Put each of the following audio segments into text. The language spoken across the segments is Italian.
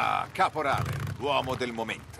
Ah, caporale, l'uomo del momento.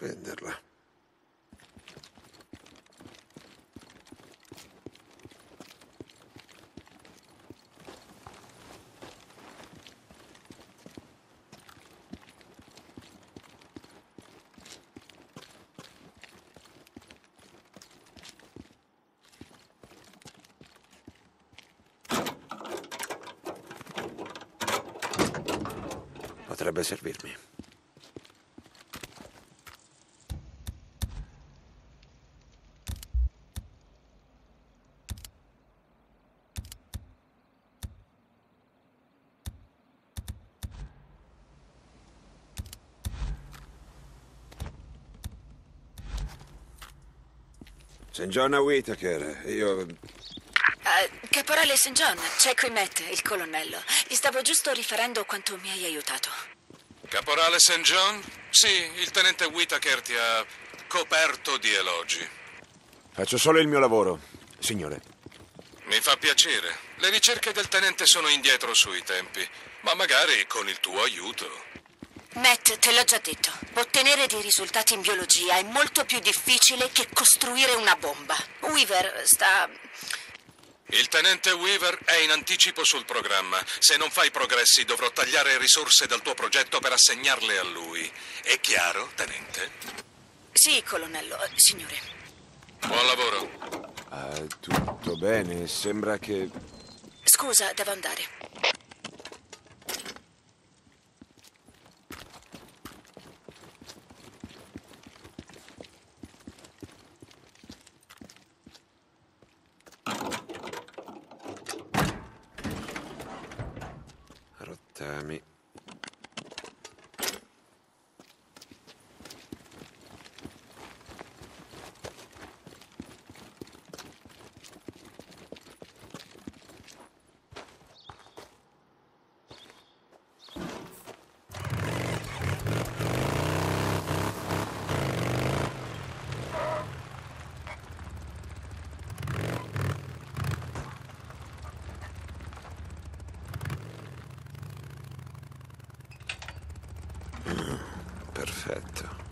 Venderla. Potrebbe servirmi. St. John a Whitaker, io... Ah, caporale St. John, c'è qui Matt, il colonnello. Gli stavo giusto riferendo quanto mi hai aiutato. Caporale St. John? Sì, il tenente Whitaker ti ha coperto di elogi. Faccio solo il mio lavoro, signore. Mi fa piacere. Le ricerche del tenente sono indietro sui tempi, ma magari con il tuo aiuto. Matt, te l'ho già detto. Ottenere dei risultati in biologia è molto più difficile che costruire una bomba. Weaver sta... Il tenente Weaver è in anticipo sul programma. Se non fai progressi dovrò tagliare risorse dal tuo progetto per assegnarle a lui. È chiaro, tenente? Sì, colonnello, eh, signore. Buon lavoro. Ah, tutto bene, sembra che... Scusa, devo andare. damn it. Perfetto.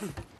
Hmm.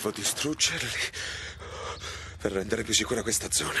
Devo distruggerli per rendere più sicura questa zona.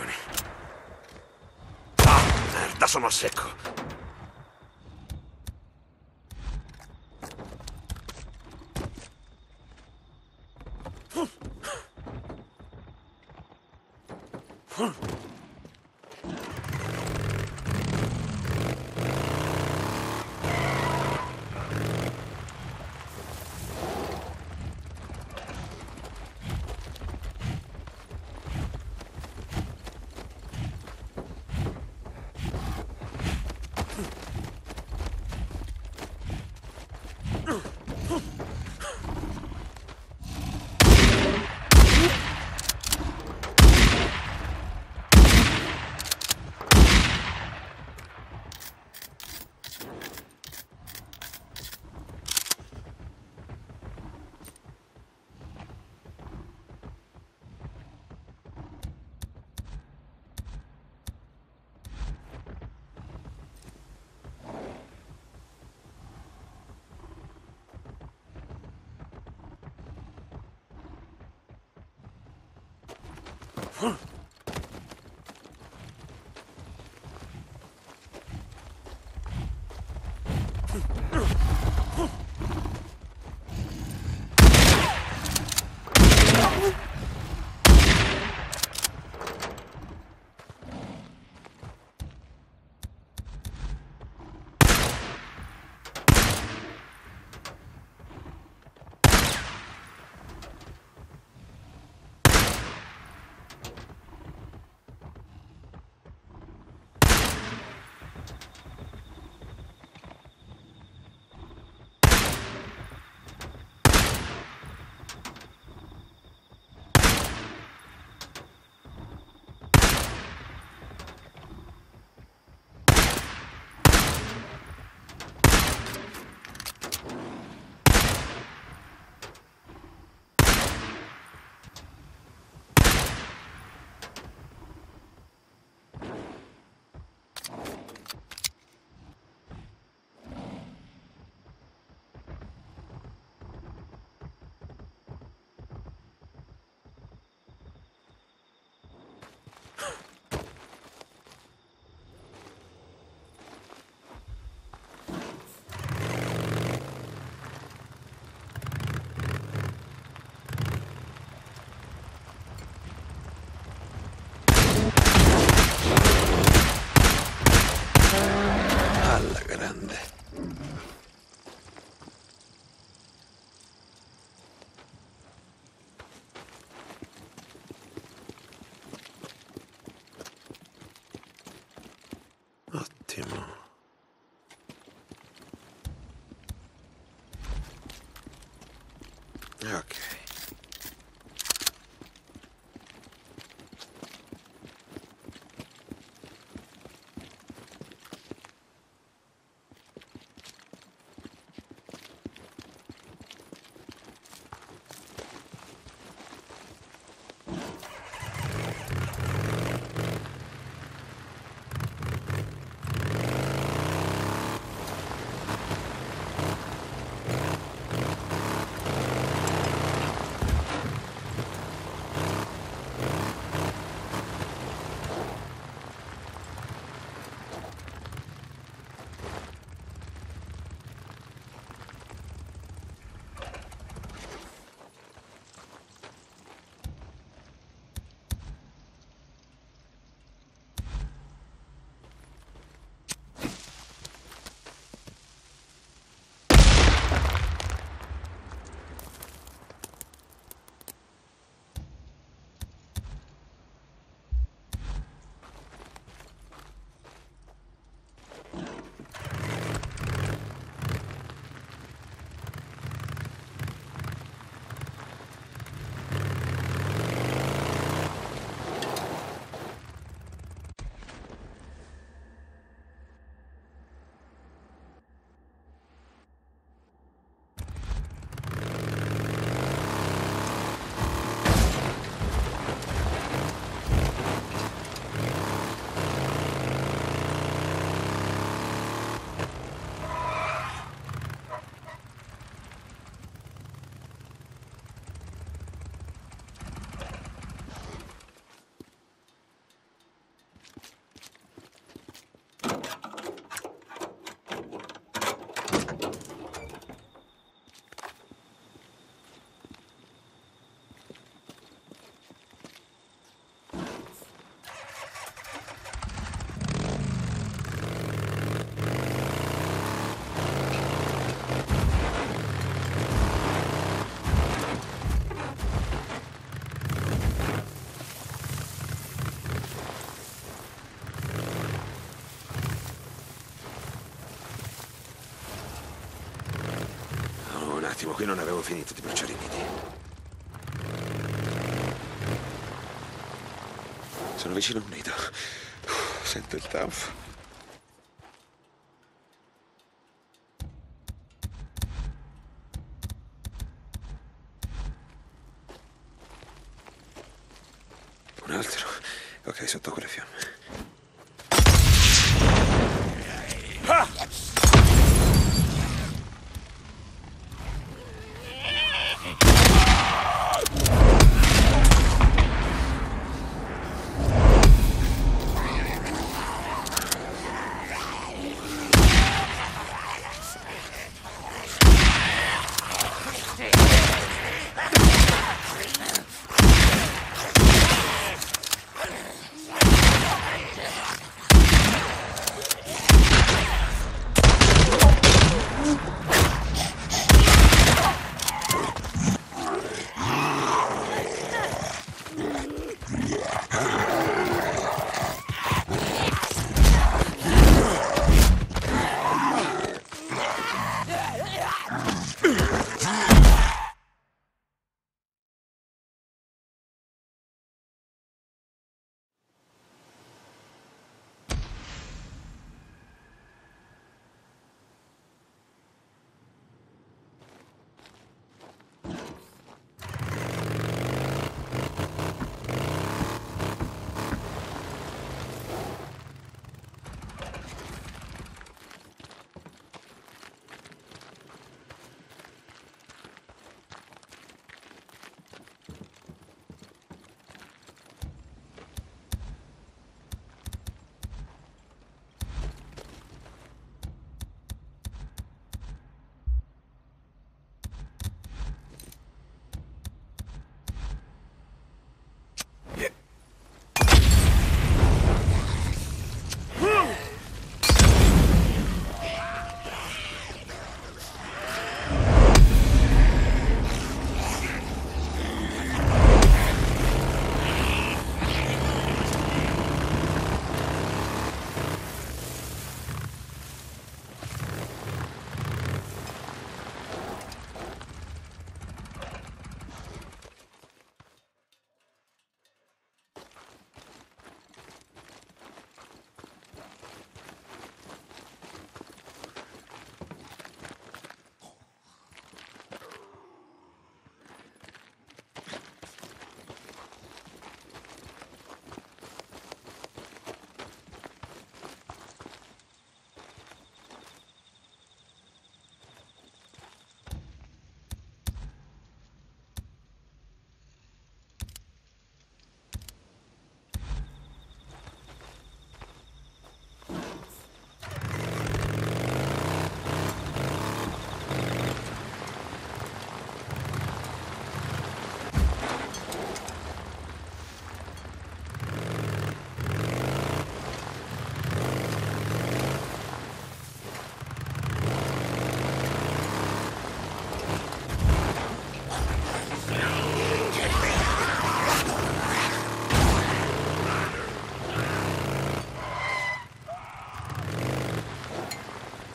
Munizioni. Ah, merda, sono a secco. him. Okay. Qui non avevo finito di bruciare i nidi. Sono vicino a un nido. Sento il tanfo.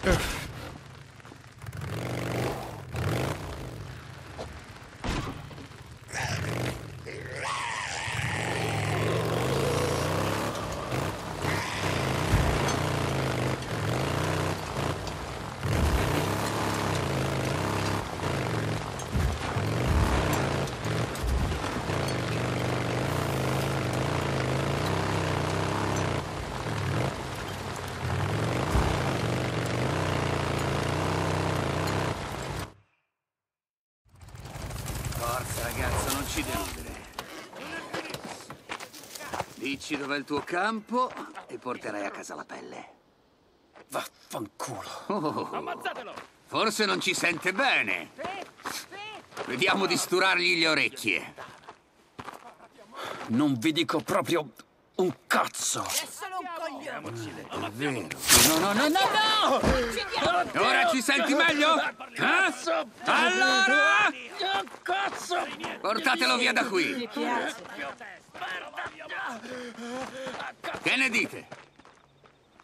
Ugh. Dici dov'è il tuo campo e porterai a casa la pelle. Vaffanculo. Oh, forse non ci sente bene. Vediamo di sturargli le orecchie. Non vi dico proprio un cazzo. È vero. No, no, no, no, no! Ora ci senti meglio? Eh? Allora! Cazzo! Portatelo via da qui. Che ne dite?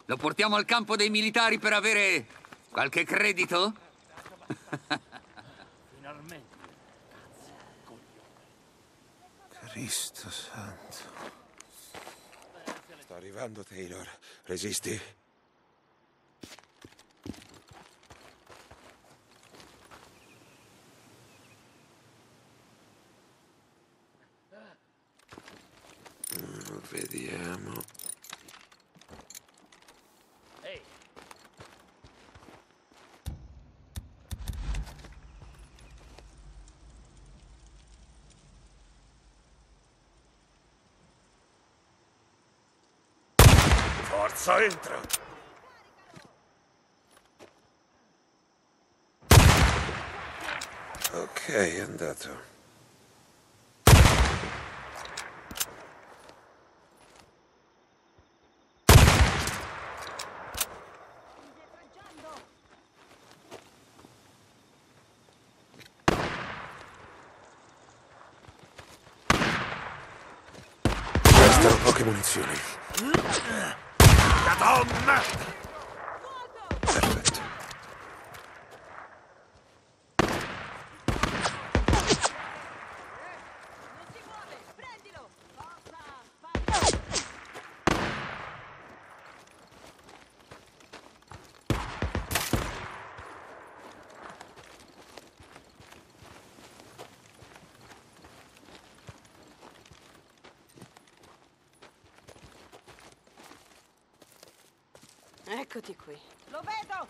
Lo portiamo al campo dei militari per avere qualche credito? Cristo santo. Sto arrivando, Taylor. Resisti? Vediamo. Forza, entra! Ok, è andato. Munizioni. Madonna! Eccoti qui. Lo vedo!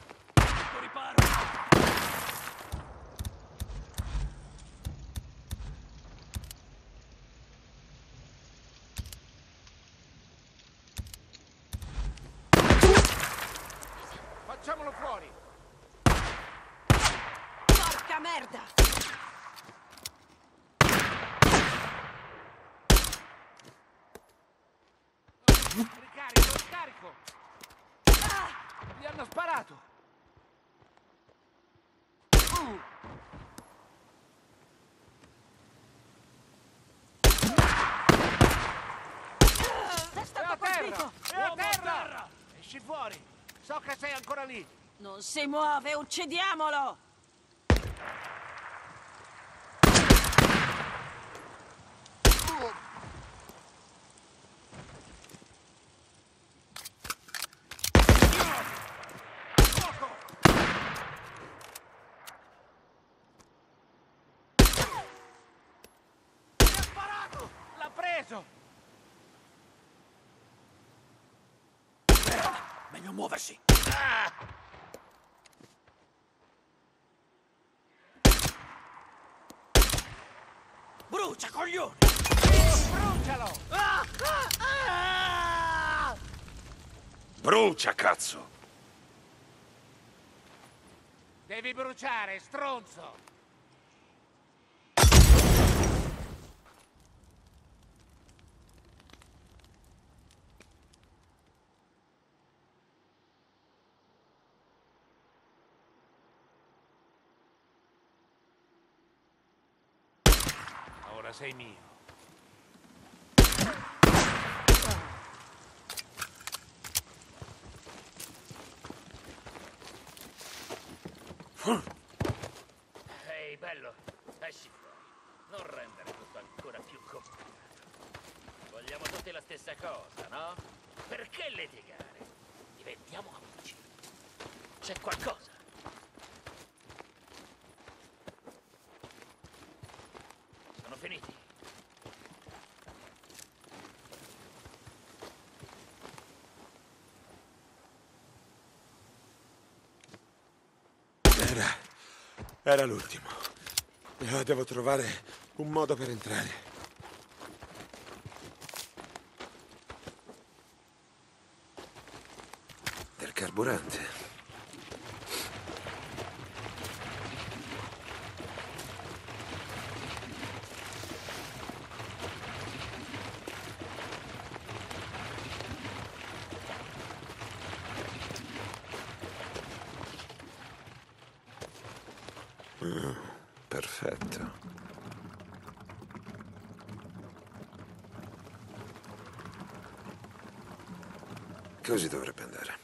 Facciamolo fuori! Porca merda! Ricarico, ricarico! Hanno sparato! È stato colpito! È a terra! Esci fuori! So che sei ancora lì! Non si muove, uccidiamolo! Gli ha sparato! L'ha preso! Meglio muoversi. Brucia, coglione! Brucialo! Brucia, cazzo! Devi bruciare, stronzo! Ora sei mio. Ehi, bello, esci fuori. Non rendere tutto ancora più complicato. Vogliamo tutti la stessa cosa, no? Perché litigare? Diventiamo amici. C'è qualcosa? Sono finiti. Era. L'ultimo. Ah, devo trovare un modo per entrare. Del carburante. Mm, perfetto. Così dovrebbe andare.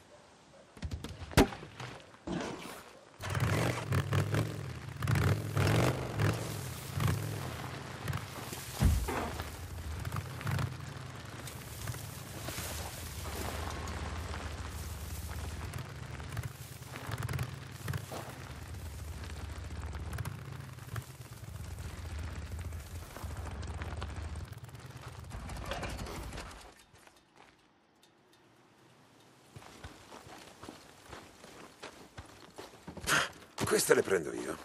Queste le prendo io.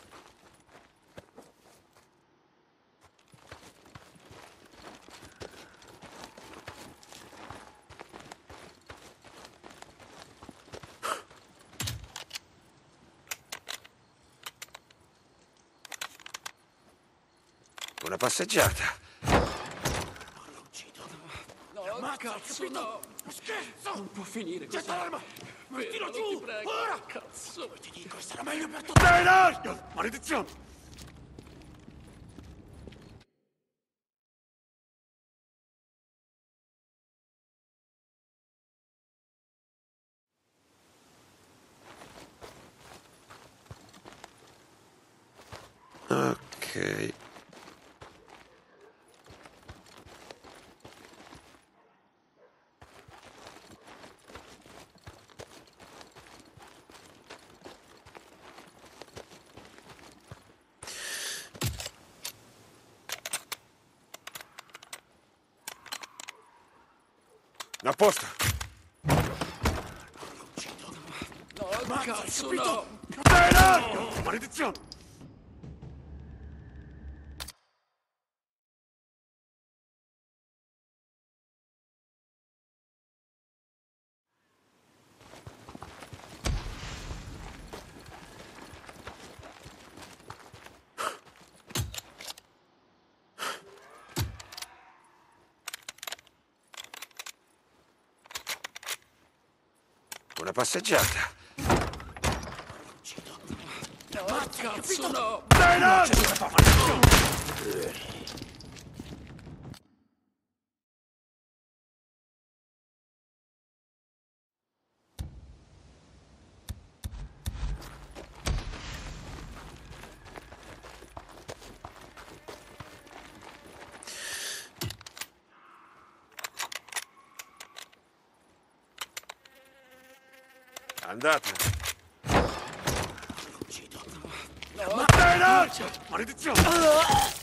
Una passeggiata. No, cazzo, no! Scherzo! Non può finire così. Getta l'arma! Mettilo giù! Ora! Cazzo! Ti dico, sarà meglio per tutti! Dai, Maledizione! Ok. A posto. No, cazzo, no! Dai, Maledizione! Una passeggiata. Cazzo, no! Andate. Maledizione!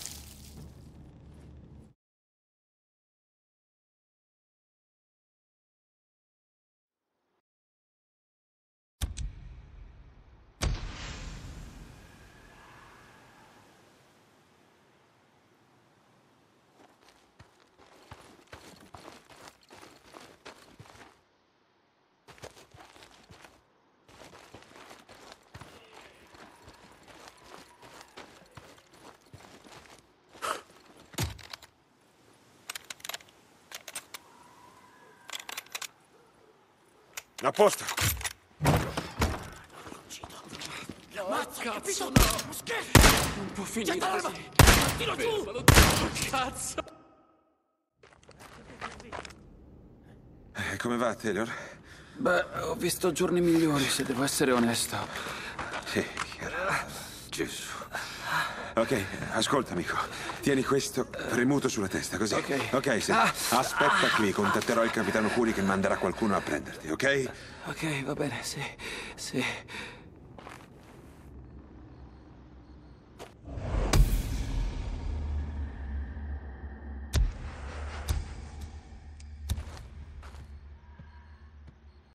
A posto. Cazzo, no! Non può finire così. Tiro giù! Cazzo! Eh, come va, Taylor? Beh, ho visto giorni migliori, se devo essere onesto. Sì, chiaro. Gesù. Ok, ascolta, amico. Tieni questo premuto sulla testa, così. Ok. Ok, sì. Ah. Aspetta qui, contatterò il capitano Curi che manderà qualcuno a prenderti, ok? Ok, va bene, sì, sì.